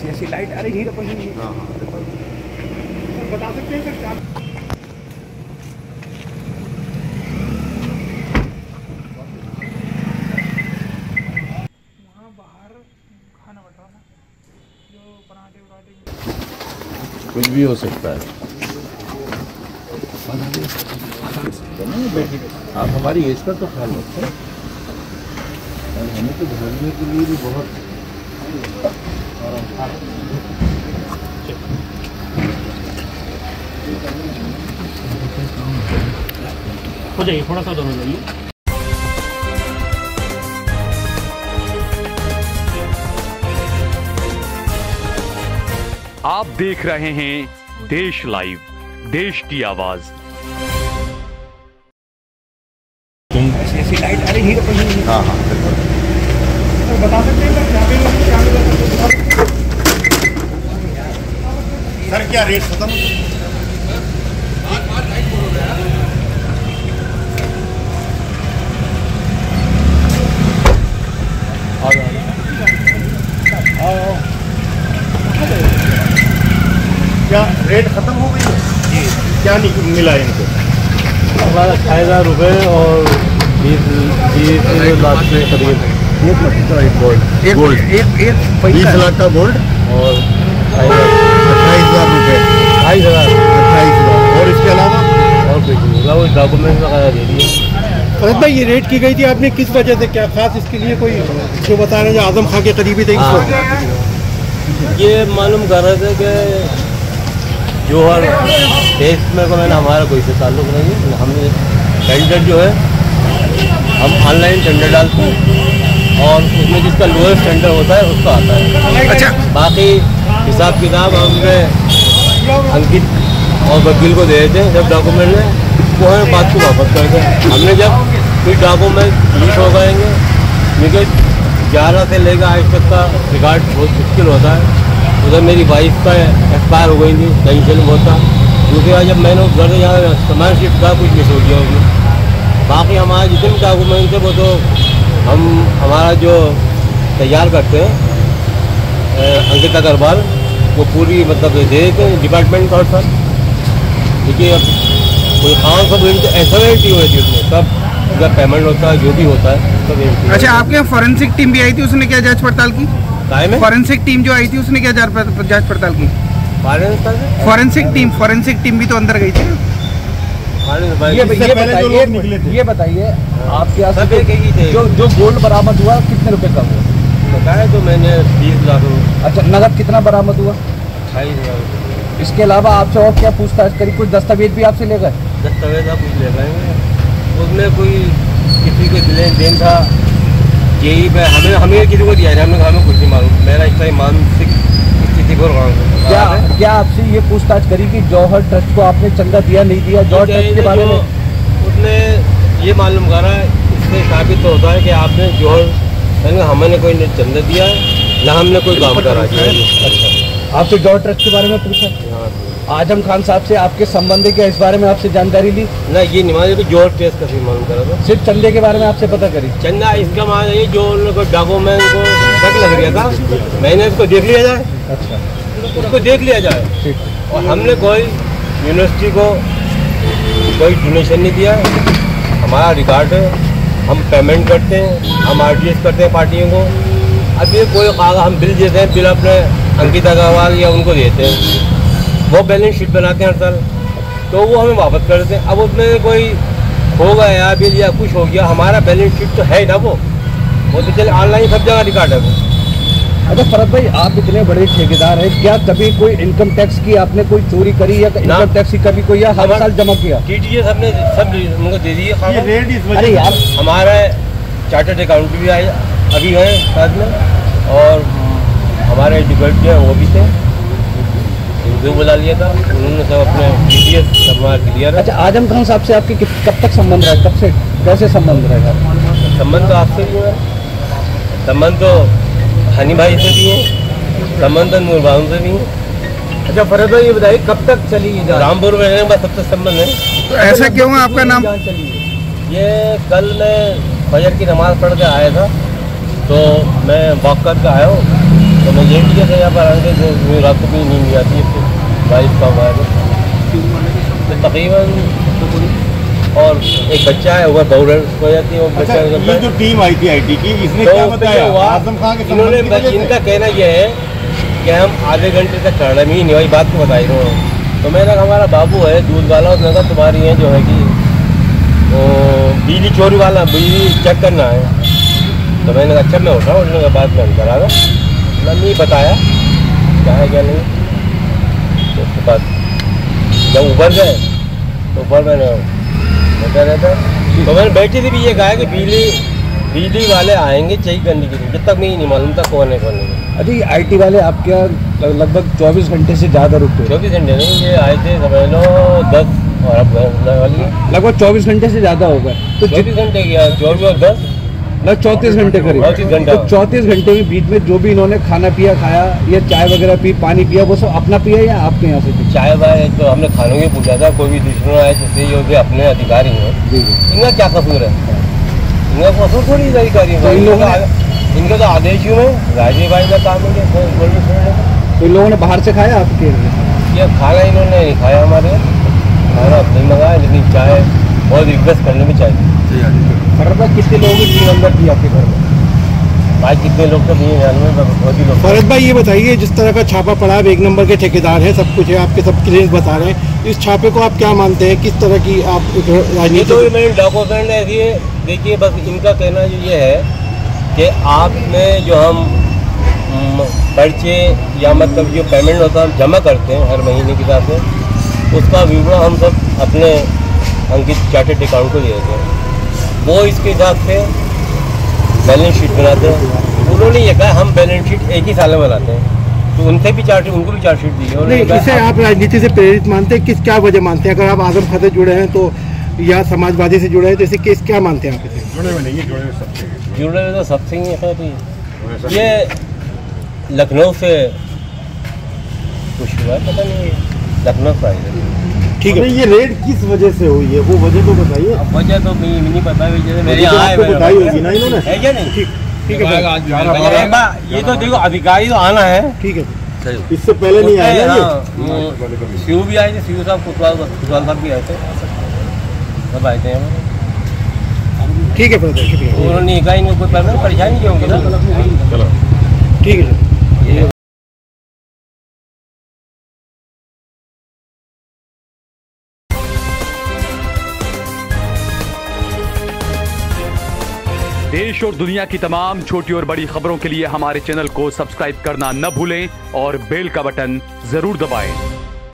ऐसी ऐसी लाइट आ रही है। हाँ हाँ। बता सकते हैं सर क्या? कुछ भी हो सकता है। आप हमारी एज का तो ख्याल रखते हैं? और हमें तो घूमने के लिए भी बहुत हो जाइए, थोड़ा सा हो जाइए आप देख रहे हैं देश लाइव, देश की आवाज़। हाँ हाँ बिल्कुल। बता सकते हैं सर क्या क्या सर क्या रेट खत्म? क्या रेट खत्म हो गई है? क्या नहीं मिला इनको? हमारा छः हज़ार रुपये और बीस बीस लाख के करीब। एक मिनट गोल्ड गोल्ड एक एक बीस लाख का गोल्ड और अट्ठाईस हज़ार रुपये ढाई हज़ार। अट्ठाईस हज़ार और इसके अलावा? और कुछ नहीं होगा वो डॉक्यूमेंट वगैरह दे दिए। अमित भाई ये रेट की गई थी आपने किस वजह से क्या खास इसके लिए कोई जो बता रहे हैं जो आज़म खां के करीबी थे हाँ। ये मालूम कर रहे थे कि जोहर देश में को मैंने हमारा कोई से ताल्लुक नहीं है। हमने टेंडर जो है हम ऑनलाइन टेंडर डालते हैं। और उसमें जिसका लोएस्ट टेंडर होता है उसका आता है। अच्छा। बाकी हिसाब किताब हमने अंकित और वकील को दे देते हैं जब डॉक्यूमेंट में वो हमें बात को वापस कर दें हमने जब कोई डॉक्यूमेंट लीक हो गएँगे क्योंकि ग्यारह से लेकर आज तक का रिकॉर्ड बहुत मुश्किल होता है। उधर मेरी वाइफ का एक्सपायर हो गई थी कहीं से होता क्योंकि जब मैंने घर से यहाँ सामान शिफ्ट का कुछ मिस हो गया होगी। बाकी हमारे जितने डॉक्यूमेंट थे वो तो हम हमारा जो तैयार करते हैं अंकित अग्रवाल वो पूरी मतलब देते हैं डिपार्टमेंट का सर। देखिए अब कोई काम सब ऐसा एंट्री हुई थी उसमें सब उसका पेमेंट होता है जो भी होता है सब entry अच्छा आपके यहाँ फॉरेंसिक टीम भी आई थी उसने क्या जाँच पड़ताल की? फॉरेंसिक टीम जो आई थी उसने क्या जाँच पड़ताल की? है? फॉरेंसिक टीम फॉरेंसिक टीम भी तो अंदर गई थी ये बताइए ये आपके यहाँ जो जो गोल्ड बरामद हुआ कितने रुपए का हुआ? बताया तो मैंने बीस लाख अच्छा नगद कितना बरामद हुआ? अट्ठाईस हज़ार इसके अलावा आपसे और क्या पूछताछ करी? कुछ दस्तावेज़ भी आपसे ले गए? दस्तावेज़ आप कुछ ले पाएँगे उसमें कोई किसी के लेन देन था? यही पे हमें हमें किसी को दिया हमने हमें कुछ नहीं मालूम मेरा इस तरह मानसिक स्थिति पर क्या क्या आपसे ये पूछताछ करी कि जौहर ट्रस्ट को आपने चंदा दिया नहीं दिया? जौहर ट्रस्ट के बारे में उसने ये मालूम करा इससे साबित तो होता है कि आपने जोहर मैंने हमने कोई चंदा दिया है ना हमने कोई काम करा अच्छा। आपसे जौहर ट्रस्ट के बारे में पूछा? हाँ। आज़म खान साहब से आपके संबंधी क्या? इस बारे में आपसे जानकारी ली? ना ये नहीं मालूम कि जोहर टेस्ट का भी मालूम करा था। सिर्फ़ चंदे के बारे में आपसे पता करी? चंदा इसका मान ये जो डॉक्यूमेंट को शक लग गया था। मैंने उसको देख लिया जाए अच्छा। उसको देख लिया जाए। और हमने कोई यूनिवर्सिटी को कोई डोनेशन नहीं दिया। हमारा रिकॉर्ड है। हम पेमेंट करते हैं। हम आर करते हैं पार्टियों को। अब ये कोई कागज़ हम बिल देते हैं बिल अपने अंकित अग्रवाल या उनको देते हैं। वो बैलेंस शीट बनाते हैं हर साल। तो वो हमें वापस कर देते हैं। अब उसमें कोई हो गया बिल या कुछ हो गया हमारा बैलेंस शीट तो है ना वो। वो तो चले ऑनलाइन सब जगह रिकॉर्ड है वो। अच्छा फरत भाई आप इतने बड़े ठेकेदार हैं क्या कभी कोई इनकम टैक्स की आपने कोई चोरी करी या इनकम टैक्स की कभी कोई या हर साल जमा किया? टी टी सबने सब उनको दे दिए अरे यार। हमारे चार्टर्ड अकाउंट भी आए अभी हैं साथ में और हमारे जो है वो भी थे। हिंदू बुला लिया था उन्होंने सब अपने टी टी एस सब क्लियर अच्छा आज़म खान साहब से आपके कब तक संबंध रहा कब से कैसे संबंध रहेगा संबंध तो आपसे भी है। संबंध तो हनी भाई से भी है संबंध नूर बाबू से भी है। अच्छा फरत भाई ये बताइए कब तक चली ये रामपुर में रहने के बाद सबसे संबंध है। तो ऐसा क्यों है आपका नाम? चली है। ये कल मैं फजर की नमाज़ पढ़ के आया था तो मैं वॉक करके आया हूँ तो मैं लेट गया था यहाँ पर जो मुझे रात को भी नींद नहीं आती है बारिश का हुआ है। तो तकरीबन और एक बच्चा है वह दौड़ हो जाती है वो बच्चा अच्छा ये जो टीम आई थी आईटी की इसने तो क्या बताया? आज़म खान के इन्होंने? इनका कहना यह है कि हम आधे घंटे तक खड़ा ही नहीं वही बात को बताई रहा हूँ तो मैंने कहा हमारा बाबू है दूध वाला उसने कहा तुम्हारी है जो है कि वो बिजली चोरी वाला बिजली चेक करना है। तो मैंने कहा अच्छा मैं उठा उठने के बाद मैं अंदर आ गया। मैंने नहीं बताया क्या है क्या नहीं। तो उसके बाद जब ऊपर गए तो ऊपर मैंने बैठा रहता तो मैंने बैठी थी भी ये कहा कि बिजली बिजली वाले आएँगे चेक करने के लिए। जब तक मुझे नहीं मालूम था कौन है कौन नहीं। अरे आईटी वाले आपके यहाँ लगभग 24 घंटे से ज़्यादा रुकते हैं चौबीस घंटे नहीं ये आए थे समझ लो दस और अब वाली। लगभग 24 घंटे से ज़्यादा होगा गए। तो चौबीस घंटे क्या चौबीस और दस? लगभग चौंतीस घंटे करीब। 34 तो चौंतीस घंटे के बीच में जो भी इन्होंने खाना पिया खाया या चाय वगैरह पी पानी पिया वो सब अपना पिया या आपके यहाँ से पिया? चाय वाय तो हमने खानों के पूछा था कोई भी दुश्मन आए जैसे ये होते अपने अधिकारी हैं इनका क्या कसूर है? इनका कसूर थोड़ी अधिकारी है तो इनका तो आदेश ही में राजीव भाई का काम है। तो इन लोगों ने बाहर से खाया आपके ये खाना इन्होंने नहीं खाया हमारे खाना नहीं मंगाया लेकिन चाय बहुत रिक्वेस्ट करने में चाहिए। कितने लोगों की टीम अंदर थी आपके घर में? भाई कितने लोग तो नहीं में बहुत ही लोग। भरत भाई ये बताइए जिस तरह का छापा पड़ा है एक नंबर के ठेकेदार हैं सब कुछ है आपके सब क्लियरेंस बता रहे हैं। इस छापे को आप क्या मानते हैं? किस तरह की आप राजनीति तो मैंने डॉक्यूमेंट है देखिए बस इनका कहना जो ये है कि आपने जो हम पर्चे या मतलब जो पेमेंट होता है हम जमा करते हैं हर महीने की हिसाब से उसका विवरण हम सब अपने अंकित चार्टेड अकाउंट को देते हैं। वो इसके हिसाब से बैलेंस शीट बनाते हैं। उन्होंने ये कहा हम बैलेंस शीट एक ही साल में बनाते हैं। तो उनसे भी चार्ट उनको भी चार्ट शीट दी है। नहीं इसे आप राजनीति से प्रेरित मानते हैं किस क्या वजह मानते हैं? अगर आप आज़म खाते जुड़े हैं तो या समाजवादी से जुड़े हैं तो इसे किस क्या मानते हैं आप इसे? जुड़े हुए नहीं जुड़े हुए सबसे जुड़े हुए तो सबसे ही है खैर ये ये लखनऊ से कुछ हुआ पता नहीं। लखनऊ है ठीक है। ये रेड किस वजह से हुई है? वो वजह तो बताइए। वजह तो मुझे नहीं पता तो बताई होगी ना इन्होंने? है क्या नहीं? ठीक ठीक है ये तो देखो अधिकारी तो आना है। ठीक है। इससे पहले नहीं आया ना ये? हाँ, शिव भी आए थे शिव साहब कुशवाल कुशवाल साहब भी आए थे। सब आए थे ठीक है तो उन्होंने कहा इनको कोई परेशानी नहीं होगी ना? ठीक है देश और दुनिया की तमाम छोटी और बड़ी खबरों के लिए हमारे चैनल को सब्सक्राइब करना न भूलें और बेल का बटन ज़रूर दबाएँ।